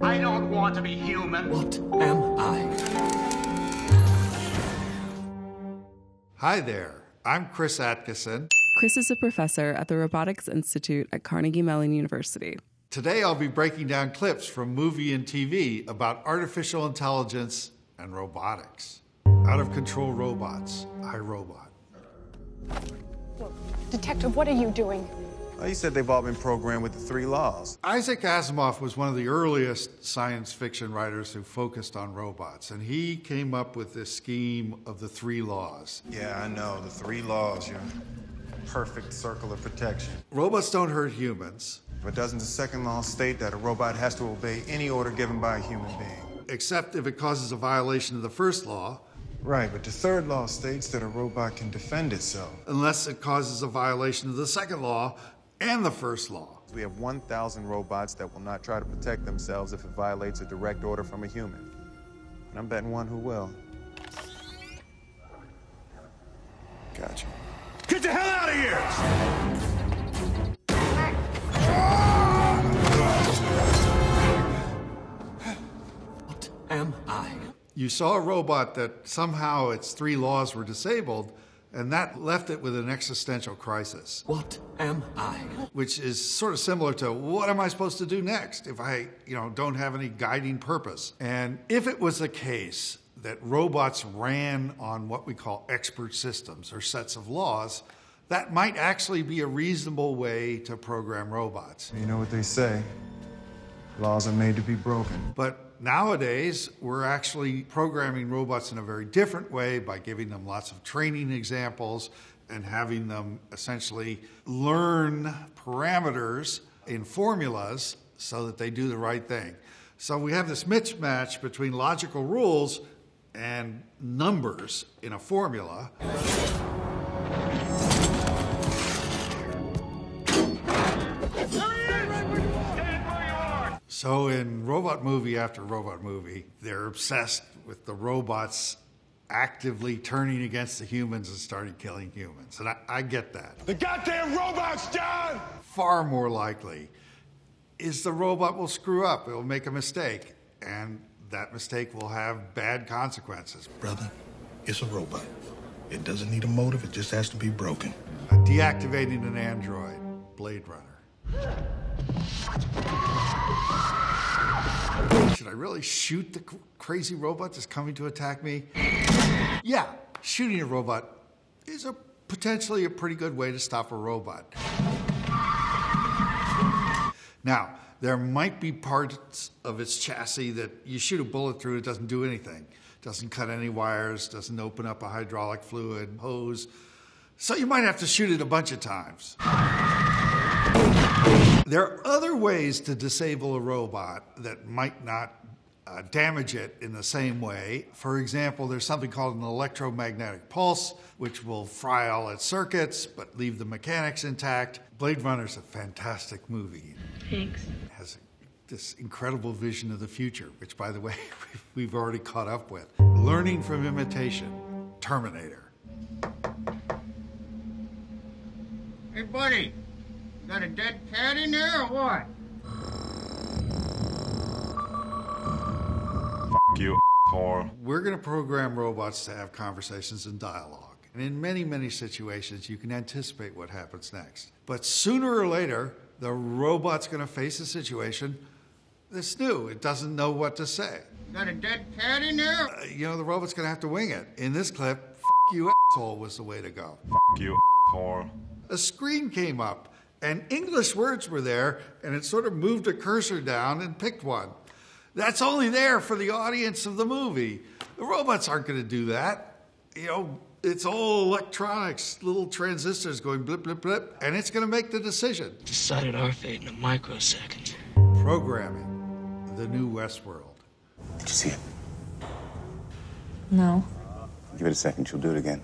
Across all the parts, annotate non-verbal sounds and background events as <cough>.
I don't want to be human. What am I? Hi there. I'm Chris Atkeson. Chris is a professor at the Robotics Institute at Carnegie Mellon University. Today I'll be breaking down clips from movie and TV about artificial intelligence and robotics. Out of control robots, I, Robot. Detective, what are you doing? Well, he said they've all been programmed with the three laws. Isaac Asimov was one of the earliest science fiction writers who focused on robots, and he came up with this scheme of the three laws. Yeah, I know. The three laws, your perfect circle of protection. Robots don't hurt humans, But doesn't the second law state that a robot has to obey any order given by a human being? except if it causes a violation of the first law, Right, but the third law states that a robot can defend itself. unless it causes a violation of the second law and the first law. We have 1,000 robots that will not try to protect themselves if it violates a direct order from a human. And I'm betting one who will. Gotcha. Get the hell out of here! What am I? You saw a robot that somehow its three laws were disabled, and that left it with an existential crisis, What am I? which is sort of similar to what am I supposed to do next if I, you know, don't have any guiding purpose? And if it was the case that robots ran on what we call expert systems or sets of laws, that might actually be a reasonable way to program robots. You know what they say laws are made to be broken. But nowadays, we're actually programming robots in a very different way by giving them lots of training examples and having them essentially learn parameters in formulas so that they do the right thing. So we have this mismatch between logical rules and numbers in a formula. So in robot movie after robot movie, they're obsessed with the robots actively turning against the humans and starting killing humans. And I, I get that. The goddamn robots, John! Far more likely is the robot will screw up, it will make a mistake, and that mistake will have bad consequences. Brother, it's a robot. It doesn't need a motive, it just has to be broken. Deactivating an android, Blade Runner. Should I really shoot the crazy robot that's coming to attack me? Yeah, shooting a robot is a potentially a pretty good way to stop a robot. Now, there might be parts of its chassis that you shoot a bullet through, it doesn't do anything. Doesn't cut any wires, doesn't open up a hydraulic fluid hose. So you might have to shoot it a bunch of times. There are other ways to disable a robot that might not uh, damage it in the same way. For example, there's something called an electromagnetic pulse, which will fry all its circuits but leave the mechanics intact. Blade Runner's a fantastic movie. Thanks. It has this incredible vision of the future, which, by the way, <laughs> we've already caught up with. Learning from imitation, Terminator. Hey, buddy, got a dead cat in there or what? Fuck you, whore. We're going to program robots to have conversations and dialogue. And in many, many situations, you can anticipate what happens next. But sooner or later, the robot's going to face a situation that's new. It doesn't know what to say. Got a dead cat in there? Uh, you know, the robot's going to have to wing it. In this clip, F you asshole was the way to go. Fuck you, whore. A screen came up, and English words were there, and it sort of moved a cursor down and picked one. That's only there for the audience of the movie. The robots aren't going to do that. You know, it's all electronics, little transistors going blip, blip, blip, and it's going to make the decision. Decided our fate in a microsecond. Programming the new Westworld. Did you see it? No. Give it a second, she'll do it again.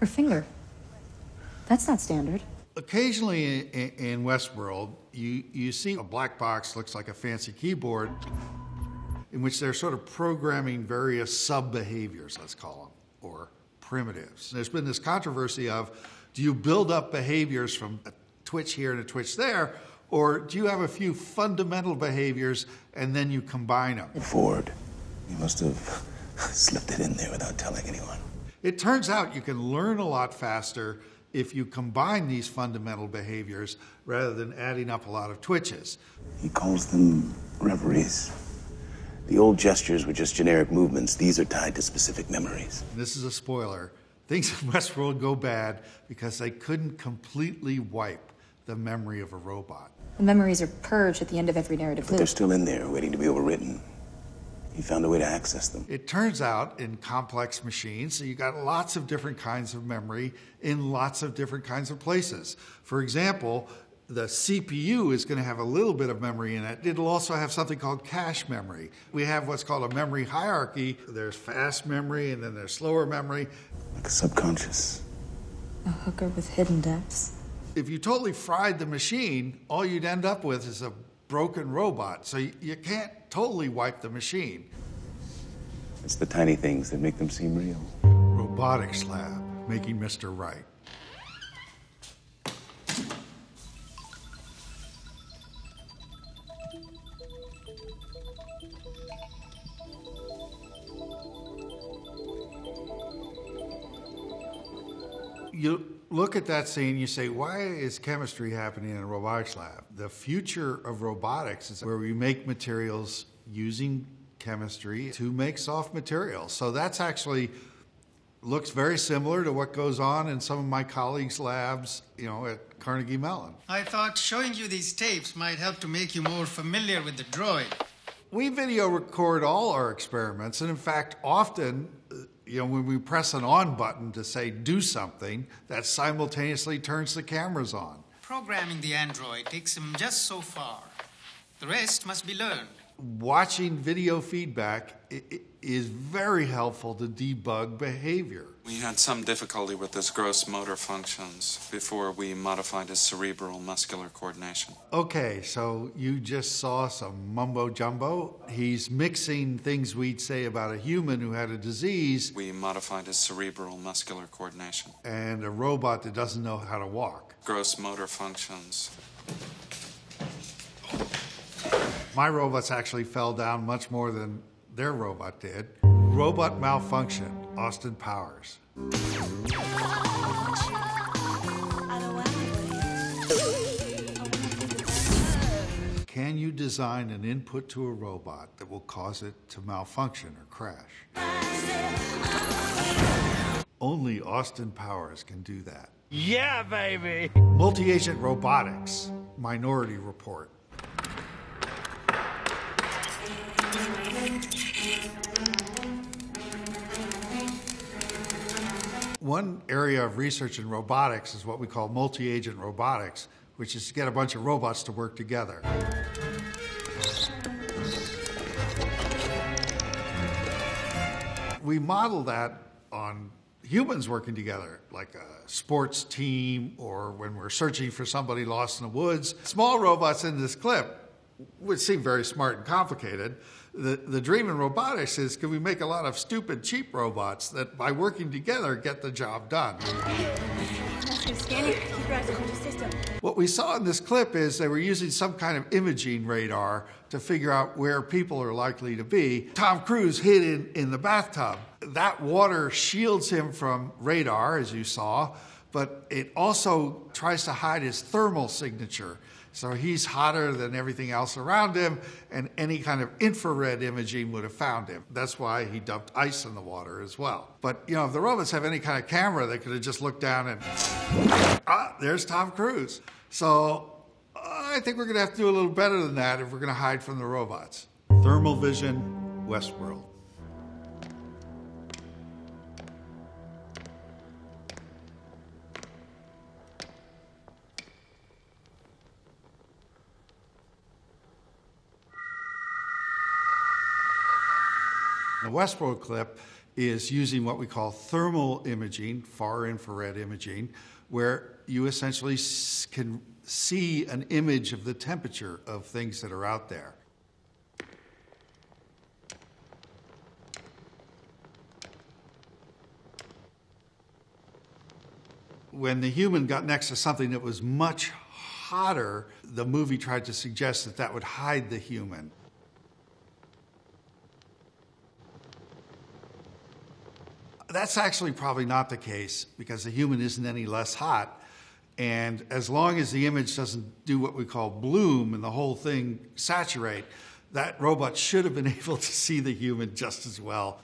Her finger. That's not standard. Occasionally in, in Westworld, you, you see a black box looks like a fancy keyboard in which they're sort of programming various sub behaviors, let's call them, or primitives. There's been this controversy of do you build up behaviors from a twitch here and a twitch there? Or do you have a few fundamental behaviors and then you combine them? Ford, you must have <laughs> slipped it in there without telling anyone. It turns out you can learn a lot faster if you combine these fundamental behaviors rather than adding up a lot of twitches. He calls them reveries. The old gestures were just generic movements. These are tied to specific memories. This is a spoiler. Things in <laughs> Westworld go bad because they couldn't completely wipe the memory of a robot. The memories are purged at the end of every narrative But loop. they're still in there, waiting to be overwritten. He found a way to access them. It turns out in complex machines, so you got lots of different kinds of memory in lots of different kinds of places. For example, the CPU is going to have a little bit of memory in it. It'll also have something called cache memory. We have what's called a memory hierarchy. There's fast memory and then there's slower memory. Like a subconscious. A hooker with hidden depths. If you totally fried the machine, all you'd end up with is a broken robot. So you, you can't totally wipe the machine. It's the tiny things that make them seem real. Robotics Lab, making Mr. Right. You look at that scene, you say, why is chemistry happening in a robotics lab? The future of robotics is where we make materials using chemistry to make soft materials. So that's actually looks very similar to what goes on in some of my colleagues' labs, you know, at Carnegie Mellon. I thought showing you these tapes might help to make you more familiar with the droid. We video record all our experiments, and in fact, often, you know, when we press an on button to say do something, that simultaneously turns the cameras on. Programming the android takes him just so far. The rest must be learned. Watching video feedback is very helpful to debug behavior. We had some difficulty with his gross motor functions before we modified his cerebral muscular coordination. Okay, so you just saw some mumbo jumbo. He's mixing things we'd say about a human who had a disease We modified his cerebral muscular coordination. and a robot that doesn't know how to walk. Gross motor functions. My robots actually fell down much more than their robot did. Robot malfunction, Austin Powers. Can you design an input to a robot that will cause it to malfunction or crash? Only Austin Powers can do that. Yeah, baby. Multi agent robotics, Minority Report. One area of research in robotics is what we call multi agent robotics, which is to get a bunch of robots to work together. We model that on humans working together, like a sports team or when we're searching for somebody lost in the woods. Small robots in this clip would seem very smart and complicated. The, the dream in robotics is can we make a lot of stupid, cheap robots that by working together get the job done? What we saw in this clip is they were using some kind of imaging radar to figure out where people are likely to be. Tom Cruise hid in, in the bathtub. That water shields him from radar, as you saw, but it also tries to hide his thermal signature. So he's hotter than everything else around him, and any kind of infrared imaging would have found him. That's why he dumped ice in the water as well. But, you know, if the robots have any kind of camera, they could have just looked down and, ah, there's Tom Cruise. So I think we're going to have to do a little better than that if we're going to hide from the robots. Thermal vision, Westworld. The Westworld clip is using what we call thermal imaging, far infrared imaging, where you essentially can see an image of the temperature of things that are out there. When the human got next to something that was much hotter, the movie tried to suggest that that would hide the human. That's actually probably not the case because the human isn't any less hot. And as long as the image doesn't do what we call bloom and the whole thing saturate, that robot should have been <laughs> able to see the human just as well.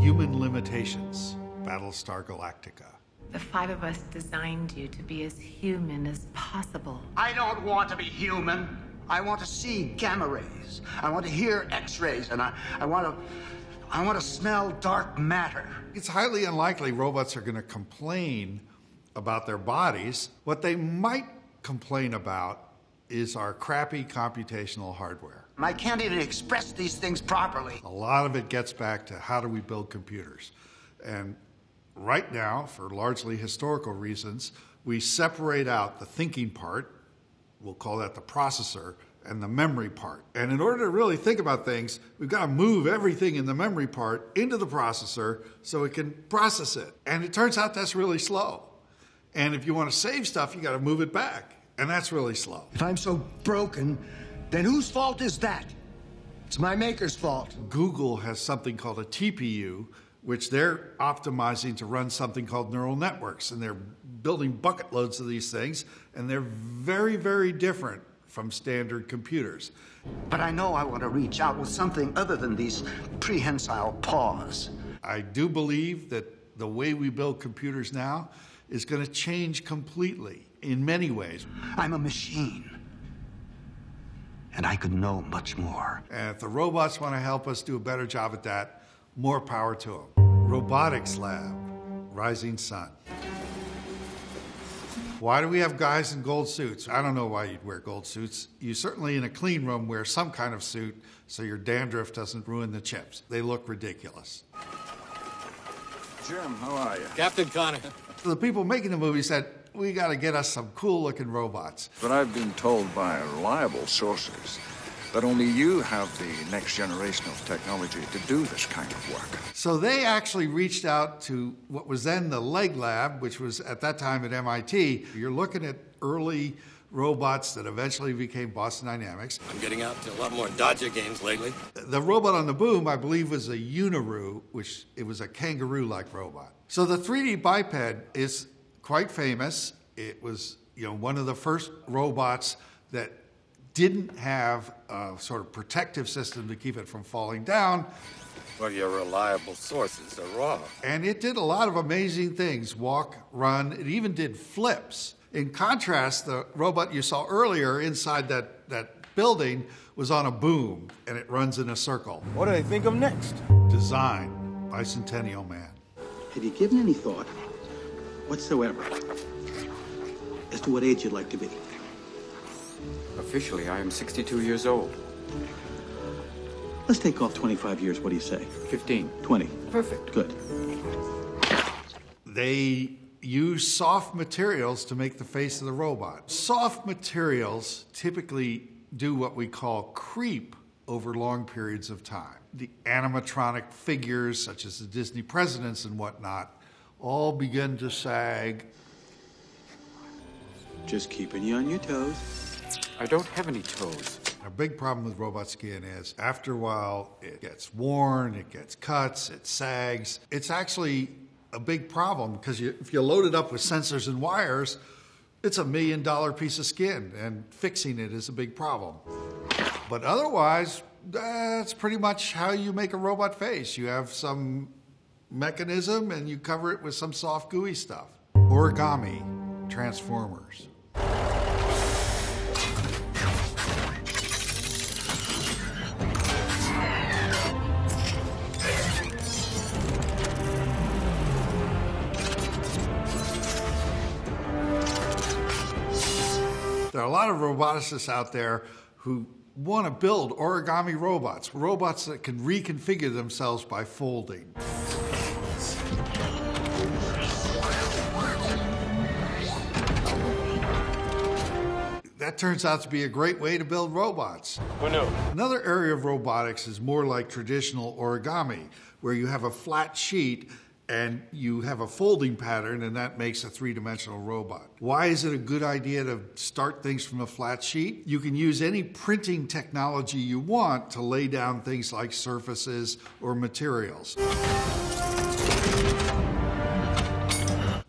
Human Limitations, Battlestar Galactica. The five of us designed you to be as human as possible. I don't want to be human. I want to see gamma rays. I want to hear X-rays, and I, I want to, I want to smell dark matter. It's highly unlikely robots are going to complain about their bodies. What they might complain about is our crappy computational hardware. I can't even express these things properly. A lot of it gets back to how do we build computers. And right now, for largely historical reasons, we separate out the thinking part, we'll call that the processor, and the memory part. And in order to really think about things, we've got to move everything in the memory part into the processor so it can process it. And it turns out that's really slow. And if you want to save stuff, you got to move it back. And that's really slow. If I'm so broken, then whose fault is that? It's my maker's fault. Google has something called a TPU, which they're optimizing to run something called neural networks. And they're building bucket loads of these things, and they're very, very different from standard computers. But I know I want to reach out with something other than these prehensile paws. I do believe that the way we build computers now is going to change completely in many ways. I'm a machine. And I could know much more. And if the robots want to help us do a better job at that, more power to them. Robotics Lab, Rising Sun. Why do we have guys in gold suits? I don't know why you'd wear gold suits. You certainly, in a clean room, wear some kind of suit so your dandruff doesn't ruin the chips. They look ridiculous. Jim, how are you? Captain Connor. <laughs> The people making the movie said, we got to get us some cool looking robots. But I've been told by reliable sources that only you have the next generation of technology to do this kind of work. So they actually reached out to what was then the Leg Lab, which was at that time at MIT. You're looking at early robots that eventually became Boston Dynamics. I'm getting out to a lot more Dodger games lately. The robot on the boom, I believe, was a Uniroo, which it was a kangaroo-like robot. So the 3D biped is quite famous. It was, you know, one of the first robots that didn't have a sort of protective system to keep it from falling down. Well, your reliable sources are wrong. And it did a lot of amazing things walk, run, it even did flips. In contrast, the robot you saw earlier inside that, that building was on a boom and it runs in a circle. What do they think of next? Design Bicentennial Man. Have you given any thought whatsoever as to what age you'd like to be? Officially, I am 62 years old. Let's take off 25 years. What do you say? 15. 20. Perfect. Good. They use soft materials to make the face of the robot. Soft materials typically do what we call creep over long periods of time. The animatronic figures, such as the Disney presidents and whatnot, all begin to sag. Just keeping you on your toes. I don't have any toes. A big problem with robot skin is after a while it gets worn, it gets cuts, it sags. It's actually a big problem because you, if you load it up with sensors and wires, it's a million dollar piece of skin, and fixing it is a big problem. But otherwise, that's pretty much how you make a robot face. You have some mechanism and you cover it with some soft, gooey stuff. Origami, Transformers. There are a lot of roboticists out there who want to build origami robots, robots that can reconfigure themselves by folding. That turns out to be a great way to build robots. Who knew? Another area of robotics is more like traditional origami, where you have a flat sheet and you have a folding pattern, and that makes a three dimensional robot. Why is it a good idea to start things from a flat sheet? You can use any printing technology you want to lay down things like surfaces or materials.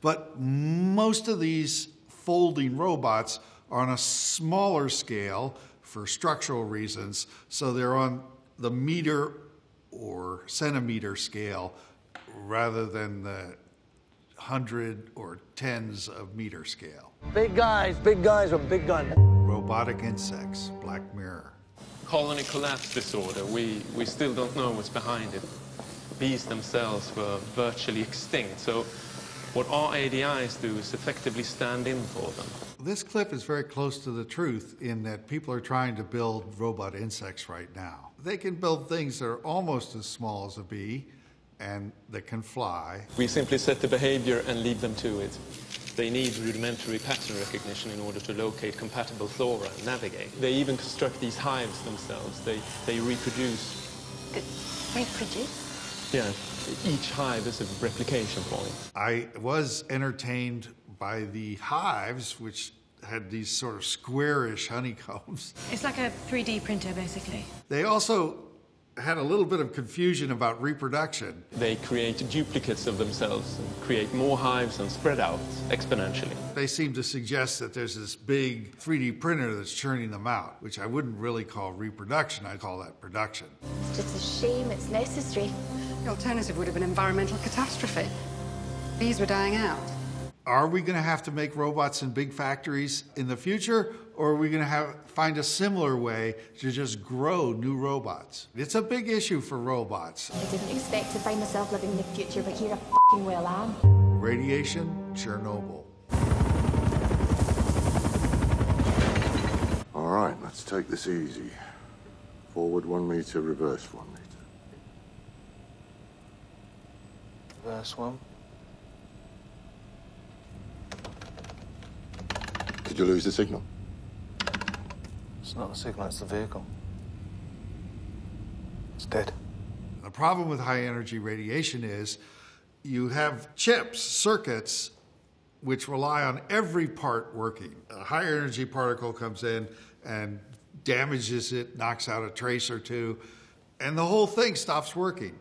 But most of these folding robots are on a smaller scale for structural reasons, so they're on the meter or centimeter scale rather than the hundred or tens of meter scale. Big guys, big guys with big guns. Robotic insects, Black Mirror. Colony collapse disorder, we, we still don't know what's behind it. Bees themselves were virtually extinct, so what our ADIs do is effectively stand in for them. This clip is very close to the truth in that people are trying to build robot insects right now. They can build things that are almost as small as a bee and that can fly. We simply set the behavior and leave them to it. They need rudimentary pattern recognition in order to locate compatible flora and navigate. They even construct these hives themselves. They, they reproduce. Reproduce? Yeah, each hive is a replication point. I was entertained by the hives, which had these sort of squarish honeycombs. It's like a 3D printer, basically. They also had a little bit of confusion about reproduction. They create duplicates of themselves and create more hives and spread out exponentially. They seem to suggest that there's this big 3D printer that's churning them out, which I wouldn't really call reproduction, I'd call that production. It's just a shame it's necessary. The alternative would have been environmental catastrophe. Bees were dying out. Are we going to have to make robots in big factories in the future, or are we going to have find a similar way to just grow new robots? It's a big issue for robots. I didn't expect to find myself living in the future, but here I fucking well am. Radiation, Chernobyl. All right, let's take this easy. Forward one meter, reverse one meter. Reverse one. You lose the signal? It's not the signal, it's the vehicle. It's dead. The problem with high energy radiation is you have chips, circuits, which rely on every part working. A high energy particle comes in and damages it, knocks out a trace or two, and the whole thing stops working.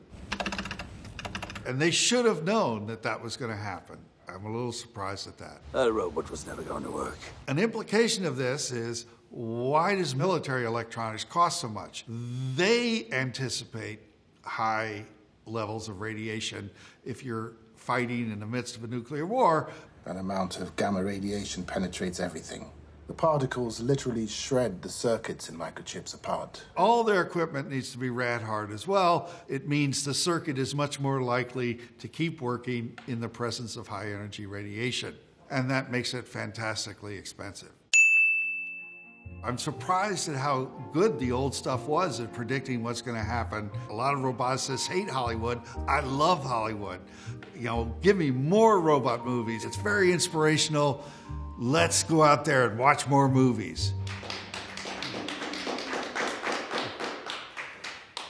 And they should have known that that was going to happen. I'm a little surprised at that. That robot was never going to work. An implication of this is why does military electronics cost so much? They anticipate high levels of radiation if you're fighting in the midst of a nuclear war. That amount of gamma radiation penetrates everything. The particles literally shred the circuits in microchips apart. All their equipment needs to be rad hard as well. It means the circuit is much more likely to keep working in the presence of high energy radiation. And that makes it fantastically expensive. I'm surprised at how good the old stuff was at predicting what's going to happen. A lot of roboticists hate Hollywood. I love Hollywood. You know, give me more robot movies. It's very inspirational. Let's go out there and watch more movies.